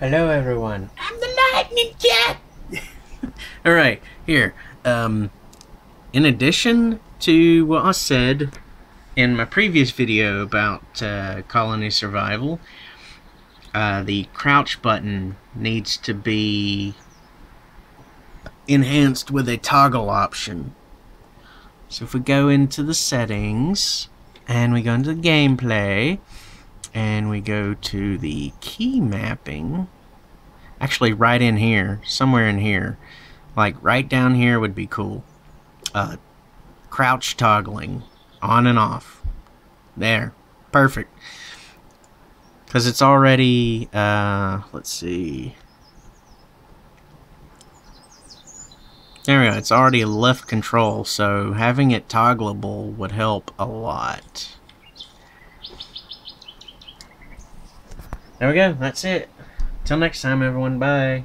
Hello, everyone. I'm the lightning cat. All right, here. Um, in addition to what I said in my previous video about uh, colony survival, uh, the crouch button needs to be enhanced with a toggle option. So if we go into the settings and we go into the gameplay and we go to the key mapping, actually right in here, somewhere in here, like right down here would be cool. Uh, crouch toggling on and off. There, perfect. Because it's already, uh, let's see. There we go, it's already left control, so having it toggleable would help a lot. There we go, that's it. Till next time, everyone, bye.